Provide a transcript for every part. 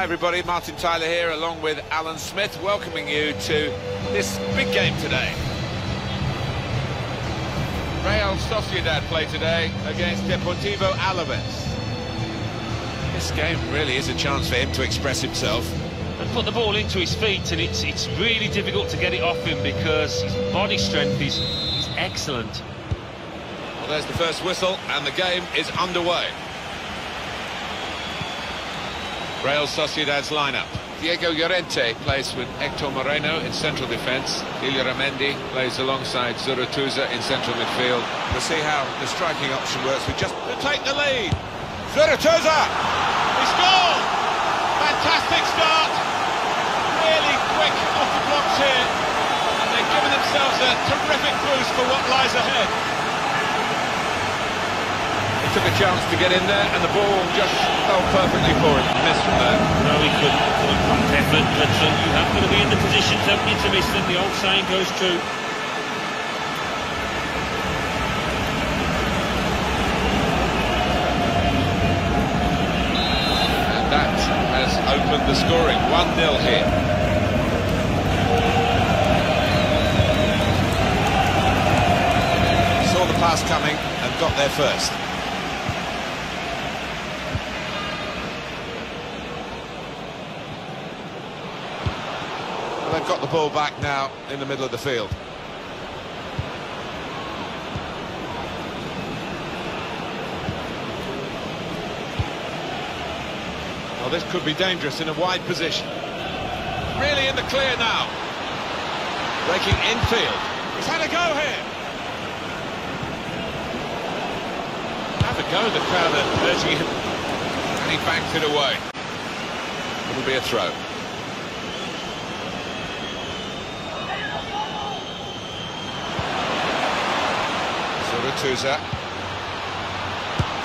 Hi everybody, Martin Tyler here along with Alan Smith welcoming you to this big game today. Real Sociedad play today against Deportivo Alaves. This game really is a chance for him to express himself. And put the ball into his feet and it's it's really difficult to get it off him because his body strength is, is excellent. Well, there's the first whistle and the game is underway. Real Sociedad's lineup. Diego Llorente plays with Hector Moreno in central defence. Illarramendi plays alongside Zurutuza in central midfield. We'll see how the striking option works. We just to take the lead. Zurutuza! He scored! Fantastic start! Really quick off the blocks here. And they've given themselves a terrific boost for what lies ahead took a chance to get in there and the ball just fell perfectly for him. Missed from there. No, he couldn't. couldn't effort, but um, you have got to be in the position, don't you, to miss them. The old saying goes true. And that has opened the scoring. 1-0 here. Saw the pass coming and got there first. They've got the ball back now in the middle of the field. Well, this could be dangerous in a wide position. Really in the clear now. Breaking infield. He's had a go here. Have a go, the crowd are urging him. And he banks it away. It'll be a throw.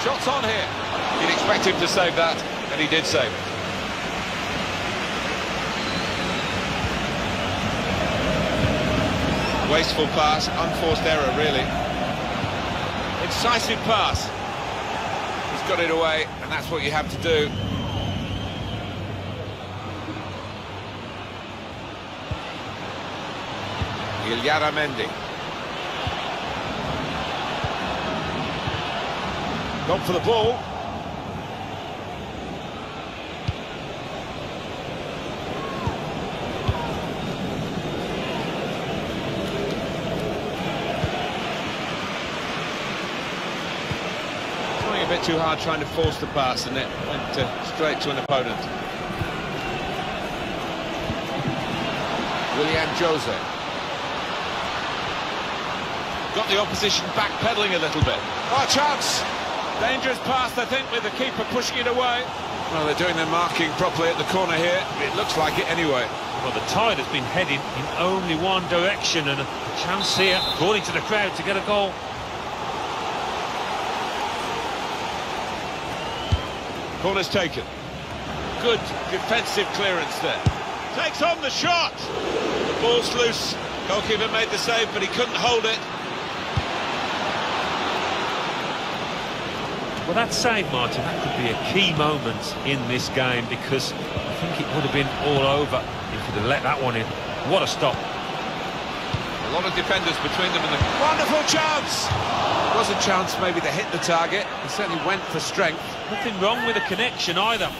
Shots on here. You'd expect him to save that, and he did save it. Wasteful pass, unforced error, really. Incisive pass. He's got it away, and that's what you have to do. Illarramendi. Gone for the ball. Trying a bit too hard trying to force the pass and it went uh, straight to an opponent. William Jose. Got the opposition backpedaling a little bit. Oh, chance! Dangerous pass, I think, with the keeper pushing it away. Well, they're doing their marking properly at the corner here. It looks like it anyway. Well, the tide has been heading in only one direction, and a chance here, according to the crowd, to get a goal. Corner's taken. Good defensive clearance there. Takes on the shot. The ball's loose. Goalkeeper made the save, but he couldn't hold it. Well, that save, Martin, that could be a key moment in this game because I think it would have been all over if he'd have let that one in. What a stop. A lot of defenders between them and the wonderful chance. was a chance maybe to hit the target. He certainly went for strength. Nothing wrong with the connection either.